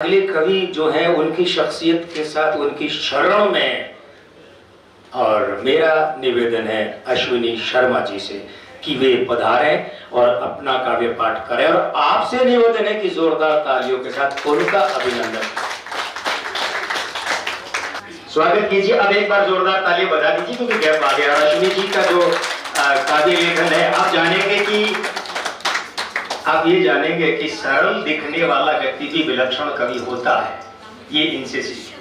अगले कवि जो है, उनकी शख्सियत के साथ, उनकी शरण में, और मेरा निवेदन है अश्विनी शर्मा जी से कि वे पधारें और अपना काव्य पाठ करें। और आपसे निवेदन है कि जोरदार तालियों के साथ उनका अभिनंदन। स्वागत कीजिए। अब एक बार जोरदार ताली बजा दीजिए, क्योंकि गैप आ गया। अश्विनी जी का जो काव्य लेखन है, आप जानेंगे कि आप ये जानेंगे कि सरल दिखने वाला व्यक्ति भी विलक्षण कवि होता है। ये इनसे सीखे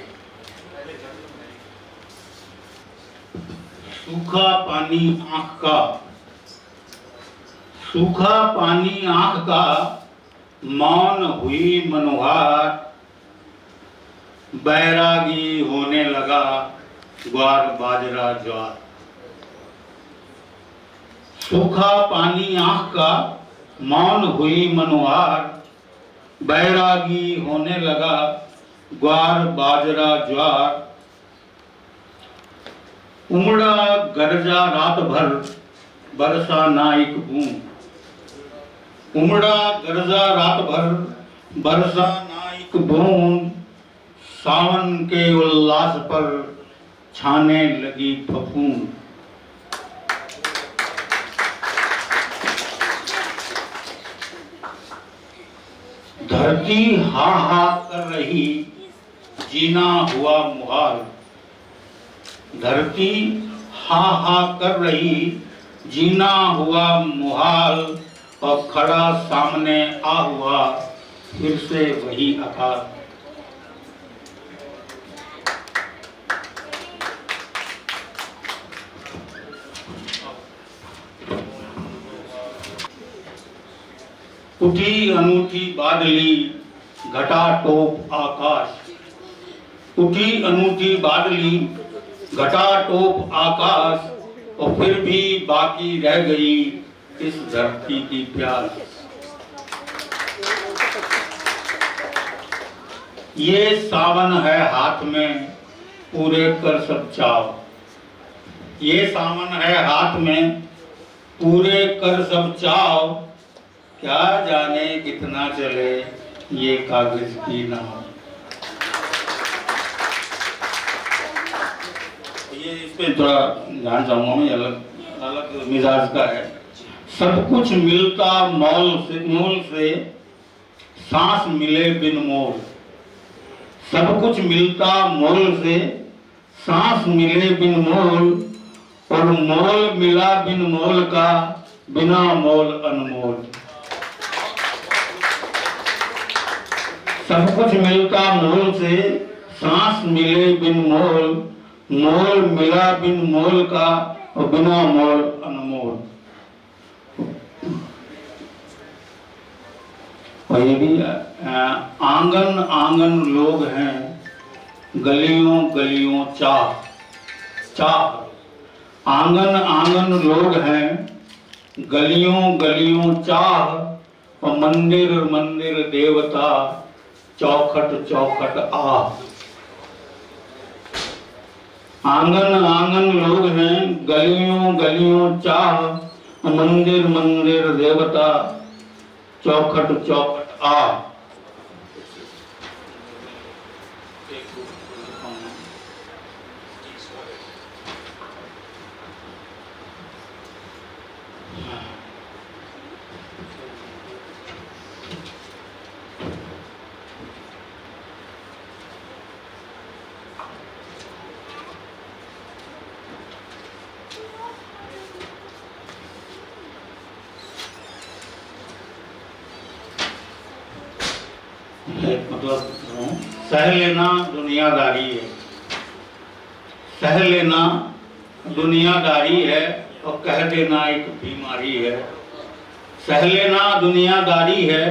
सूखा पानी आँख का। सूखा पानी आँख का मौन हुई मनोहार। बैरागी होने लगा ग्वार बाजरा ज्वार। सूखा पानी आँख का मौन हुई मनोहार। बैरागी होने लगा ग्वार बाजरा ज्वार। उमड़ा गरजा रात भर बरसा नाइक बूंद। उमड़ा गरजा रात भर बरसा नाइक बूंद। सावन के उल्लास पर छाने लगी फफूंद। धरती हा हा कर रही, जीना हुआ मुहाल। धरती हा हा कर रही, जीना हुआ मुहाल, और खड़ा सामने आ हुआ, फिर से वही अकाल उठी अनूठी बादली, घटा टोप आकाश। उठी अनूठी बादली, घटा टोप आकाश, और फिर भी बाकी रह गई इस धरती की प्यास। ये सावन है हाथ में, पूरे कर सब चाव। ये सावन है हाथ में, पूरे कर सब चाव। क्या जाने कितना चले ये कागज़ की नाव ये इस पे थोड़ा ध्यान चाहूँगा मैं अलग अलग मिजाज का है। सब कुछ मिलता मौल से, मूल से, सांस मिले बिन मोल। सब कुछ मिलता मोल से, सांस मिले बिन मोल, और मोल मिला बिन मोल का बिना मोल अनमोल। सब कुछ मिलता मोल से सांस मिले बिन मोल मोल मिला बिन मोल का और बिना मोल अनमोल। और ये भी आँगन आँगन लोग हैं, गलियों गलियों चाह चाह आँगन आँगन लोग हैं, गलियों गलियों चाह और मंदिर मंदिर देवता चौखट चौखट, आ। आँगन आँगन लोग हैं, गलियों गलियों, चाह, मंदिर मंदिर, देवता। चौखट चौखट, आ। मतलब सह लेना दुनियादारी है सह लेना दुनियादारी है और कह देना एक बीमारी है सह लेना दुनियादारी है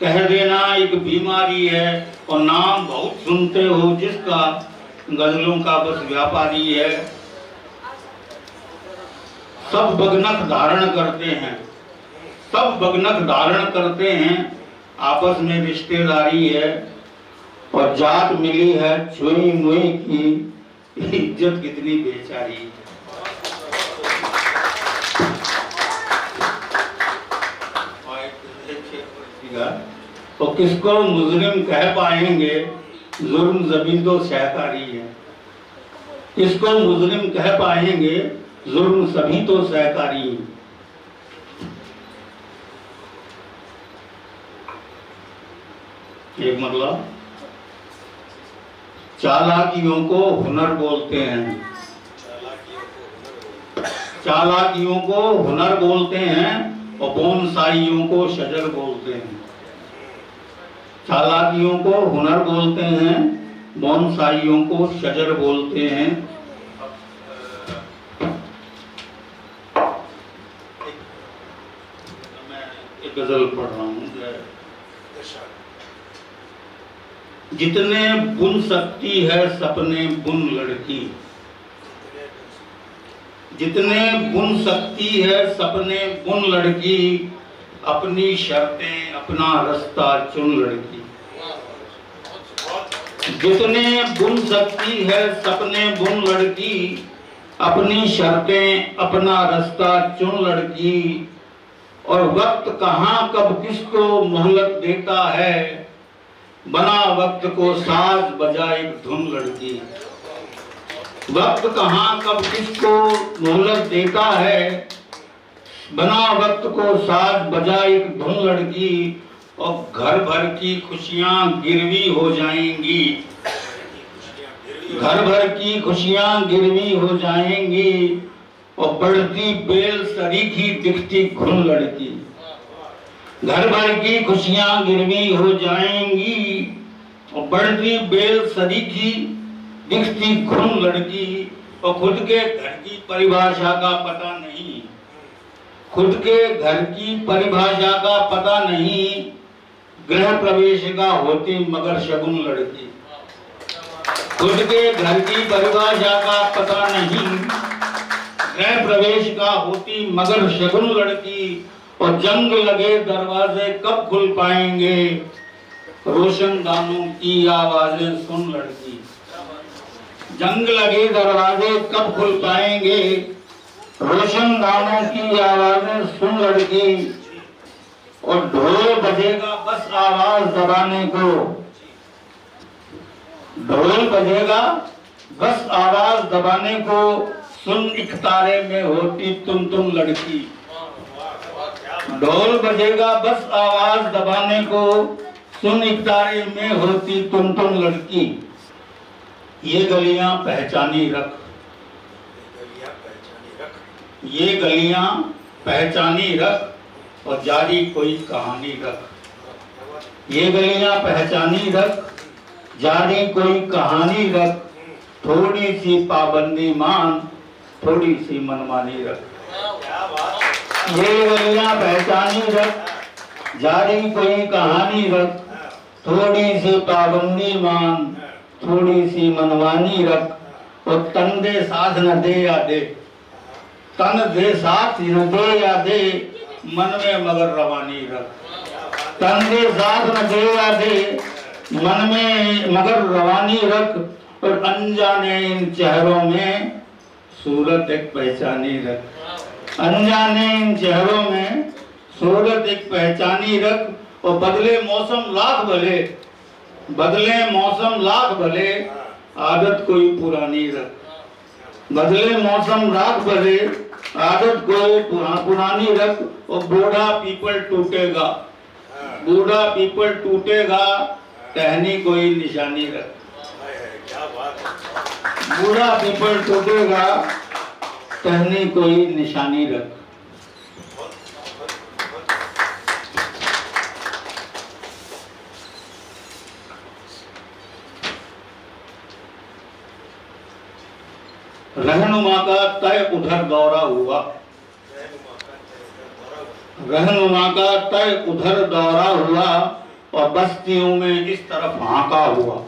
कह देना एक बीमारी है और नाम बहुत सुनते हो जिसका गजलों का बस व्यापारी है सब बगनक धारण करते हैं सब बगनक धारण करते हैं आपस में रिश्तेदारी है और जात मिली है, छुई मुई की इज़्ज़त कितनी बेचारी है। तो किसको मुजरिम कह पाएँगे? जुर्म ज़मीन तो सहकारी है। किसको मुजरिम कह पाएँगे? जुर्म सभी तो सहकारी है। एक मतलब चालाकियों को हुनर बोलते हैं। चालाकियों को हुनर बोलते हैं और बोनसाइयों को शजर बोलते हैं। चालाकियों को हुनर बोलते हैं, बोनसाइयों को शजर बोलते हैं। गज़ल पढ़ रहा हूँ। जितने बुन सकती है, सपने बुन लड़की। जितने बुन सकती है, सपने बुन लड़की, अपनी शर्तें, अपना रास्ता चुन लड़की। जितने बुन सकती है, सपने बुन लड़की, अपनी शर्तें, अपना रास्ता चुन लड़की। और वक्त कहाँ, कब किसको मोहलत देता है बना वक्त को साज बजा एक धुन लड़की। वक्त कहाँ, कब किसको मोहलत देता है? बना वक्त को साज बजा एक धुन लड़की और घर भर की खुशियाँ गिरवी हो जाएँगी। घर भर की खुशियाँ गिरवी हो जाएँगी, और बढ़ती बेल सरीखी दिखती घुन लड़की। घर भर की खुशियाँ गिरवी हो जाएँगी। और बढ़ती बेल सरीखी दिखती घुन लड़की, और खुद के घर की परिभाषा का पता नहीं। खुद के घर की परिभाषा का पता नहीं, गृह प्रवेश का होती मगर शगुन लड़की। खुद के घर की परिभाषा का पता नहीं, गृह प्रवेश का होती मगर शगुन लड़की। और जंग लगे दरवाजे कब खुल पाएँगे? रोशन दानों की आवाज़ें सुन लड़की। जंग लगे दरवाजे कब खुल पाएँगे? रोशन दानों की आवाज़ें सुन लड़की। और ढोल बजेगा बस आवाज़ दबाने को। ढोल बजेगा बस आवाज़ दबाने को। सुन एक तारे में होती तुम तुम लड़की। ढोल बजेगा, बस आवाज़ दबाने को। सुन एक तारे में होती तुम तुम लड़की। ये गलियाँ पहचानी रख। ये गलियाँ पहचानी रख और जारी कोई कहानी रख। ये गलियाँ पहचानी रख, जारी कोई कहानी रख। थोड़ी सी पाबंदी मान, थोड़ी सी मनमानी रख। ये गलियाँ पहचानी रख, जारी कोई कहानी रख, थोड़ी सी पाबंदी मान, थोड़ी सी मनमानी रख, और तन दे साथ न दे या दे। तन दे साथ न दे या दे, मन में मगर रवानी रख। तन दे साथ न दे या दे, मन में मगर रवानी रख, और अनजाने इन चेहरों में सूरत एक पहचानी रख। अनजाने इन चेहरों में सूरत एक पहचानी रख और बदले मौसम लाख भले बदले मौसम लाख भले आदत कोई पुरानी रख। बदले मौसम रात भले आदत कोई पुरा, पुरानी रख और बूढ़ा पीपल टूटेगा। बूढ़ा पीपल टूटेगा टहनी कोई निशानी रख। बूढ़ा पीपल टूटेगा टहनी कोई निशानी रख। रहनुमा का तय उधर दौरा हुआ। रहनुमा का तय उधर दौरा हुआ और बस्तियों में इस तरफ़ हाका हुआ।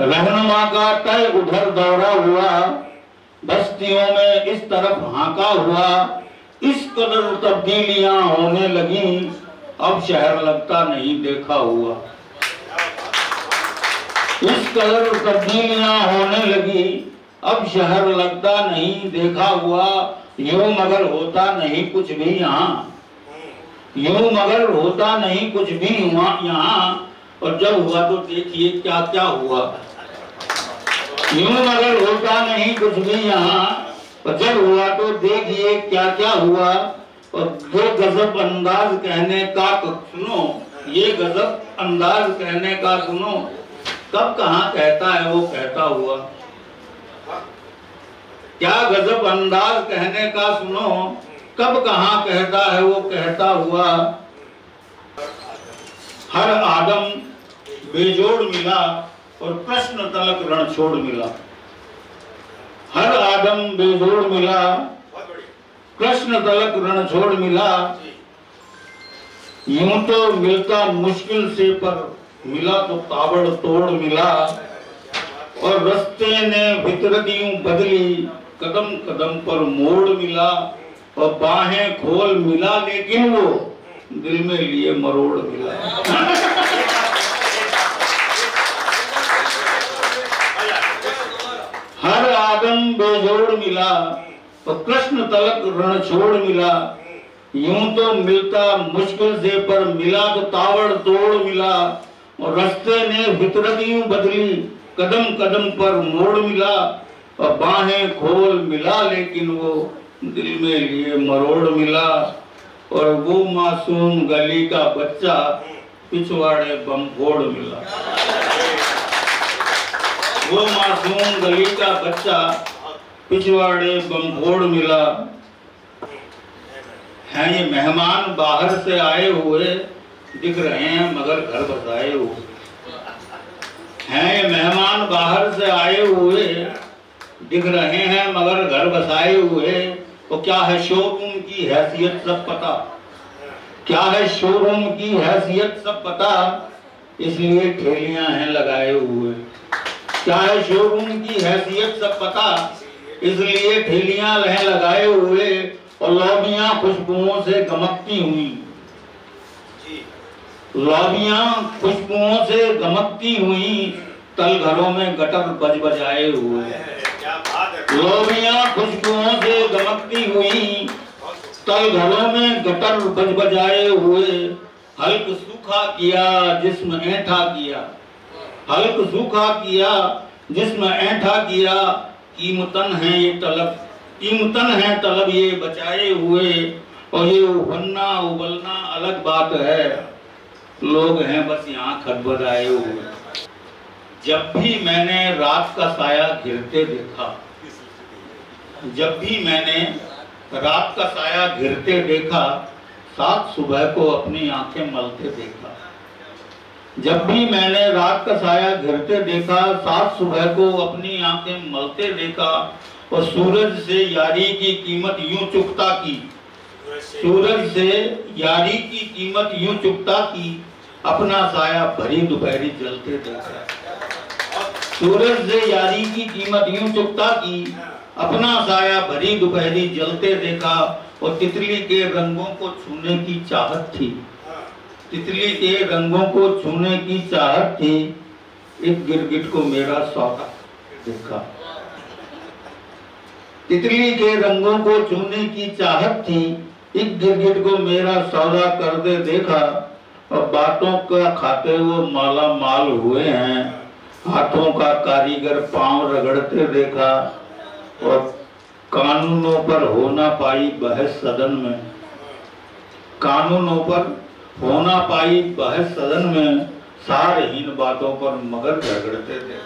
रहनुमा का तय उधर दौरा हुआ बस्तियों में इस तरफ़ हाका हुआ। इस कदर तब्दीलियाँ होने लगी। अब शहर लगता नहीं देखा हुआ। इस कदर तब्दीलियाँ होने लगी। अब शहर लगता नहीं देखा हुआ। यूँ मगर होता नहीं कुछ भी यहाँ। यूँ मगर होता नहीं कुछ भी हुआ यहाँ। और जब हुआ तो देखिए क्या क्या हुआ। यूँ मगर होता नहीं कुछ भी यहाँ। और जब हुआ तो देखिए क्या क्या हुआ। और जो गजब अंदाज कहने का तो सुनो, ये गजब अंदाज कहने का सुनो। कब कहाँ कहता है वो कहता हुआ। क्या गजब अंदाज कहने का सुनो, कब कहाँ कहता है वो कहता हुआ। हर आदम बेजोड़ मिला और प्रश्न तलक रण छोड़ मिला। हर आदम बेजोड़ मिला। कृष्ण तलक रण छोड़ मिला। यूँ तो मिलता मुश्किल से, पर मिला तो ताबड़ तोड़ मिला। और रस्ते ने फितरत बदली, कदम कदम पर मोड़ मिला। और बाहें खोल मिला, लेकिन वो दिल में लिए मरोड़ मिला। आदम बेजोड़ मिला तो कृष्ण तलक रण छोड़ मिला। यूँ तो मिलता मुश्किल से, पर मिला तो तावड़ तोड़ मिला। और रास्ते ने फितरत यूँ बदली, कदम कदम पर मोड़ मिला। और बाहें खोल मिला, लेकिन वो दिल में लिए मरोड़ मिला। और वो मासूम गली का बच्चा पिछवाड़े बम फोड़ मिला। वो मासूम गली का बच्चा पिछवाड़े बम फोड़ मिला। हैं ये मेहमान बाहर से आए हुए, दिख रहे हैं मगर घर बसाए हुए। हैं ये मेहमान बाहर से आए हुए, दिख रहे हैं मगर घर बसाए हुए। तो क्या है शोरूम की हैसियत सब पता? क्या है शोरूम की हैसियत सब पता? इसलिए ठेलियाँ हैं लगाए हुए। क्या है शोरूम की हैसियत सब पता? इसलिए ठेलियाँ लह लगाए हुए और लॉबियाँ खुशबुओं से गमकती हुई। लॉबियाँ खुशबुओं से गमकती हुई तल घरों में गटर बज बजाए हुए। लोबियाँ खुशबुओं से गमकती हुई तल घरों में गटर बज बजाए हुए। हल्क सूखा किया जिसम ऐठा किया। हल्क सूखा किया जिसम ऐठा किया कीमतन है ये तलब। कीमतन है तलब ये बचाए हुए। और ये उबलना उबलना अलग बात है। लोग हैं बस यहाँ खटबदाए हुए। जब भी मैंने रात का साया घिरते देखा, जब भी मैंने रात का साया घिरते देखा, सात सुबह को अपनी आँखें मलते देखा। जब भी मैंने रात का साया घिरते देखा, सात सुबह को अपनी आँखें मलते देखा और सूरज से यारी की कीमत यूँ चुकता की। सूरज से यारी की कीमत यूँ चुकता की, अपना साया भरी दोपहरी जलते देखा। सूरज से यारी की कीमत यूँ चुकता की, अपना साया भरी दोपहरी जलते देखा और तितली के रंगों को छूने की चाहत थी। तितली के रंगों को छूने की चाहत थी। एक गिरगिट को मेरा सौदा देखा। तितली के रंगों को छूने की चाहत थी। एक गिरगिट को मेरा सौदा कर दे देखा और बातों का खाते वो माला माल हुए हैं। हाथों का कारीगर पाँव रगड़ते देखा और कानूनों पर होना पाई बहस सदन में। कानूनों पर होना पाई बहस सदन में सारहीन बातों पर मगर झगड़ते थे।